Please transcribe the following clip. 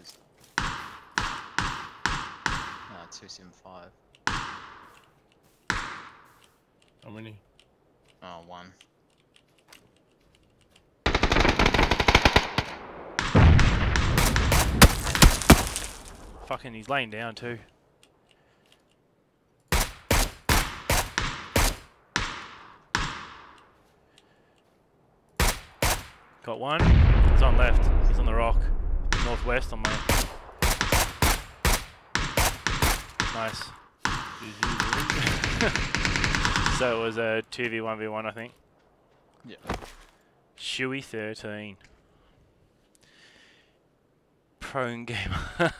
is. two, seven, five. How many? Oh, one. Fucking, he's laying down too. Got one. He's on left. He's on the rock. Northwest on my. Nice. so it was a 2v1v1, I think. Yeah. Shuey 13. Prone gamer.